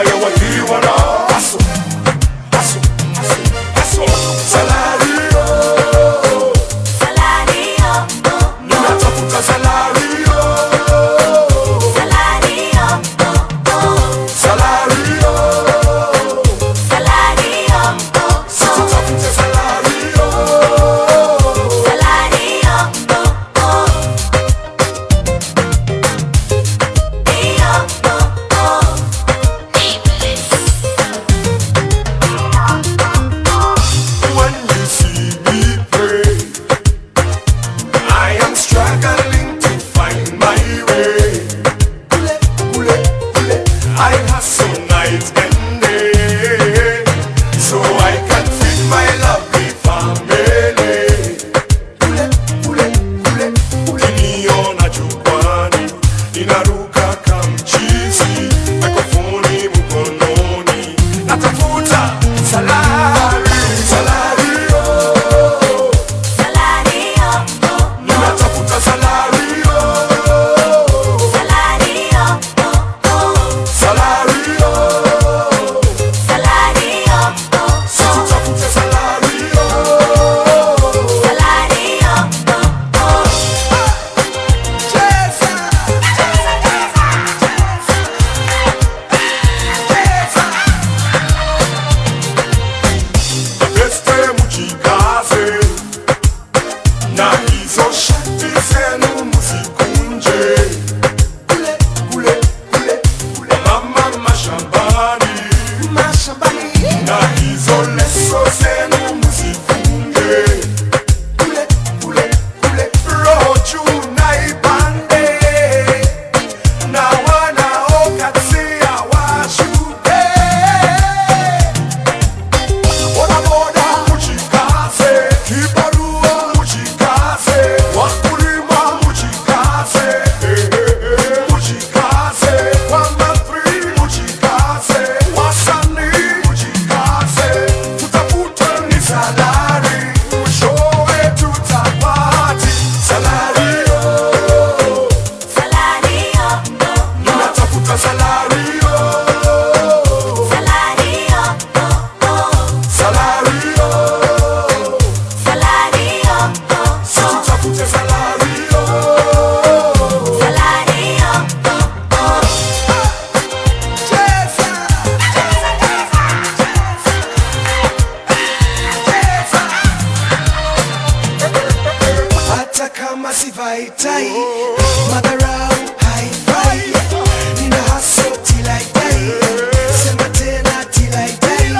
Eu aqui, Wará. Massive high tie Madara high five. Nina hustle till I die. Sema till I die.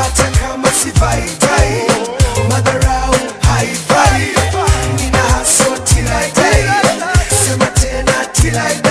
Ataka massive high tie Madara high five. Nina hustle till I die. Sema till I die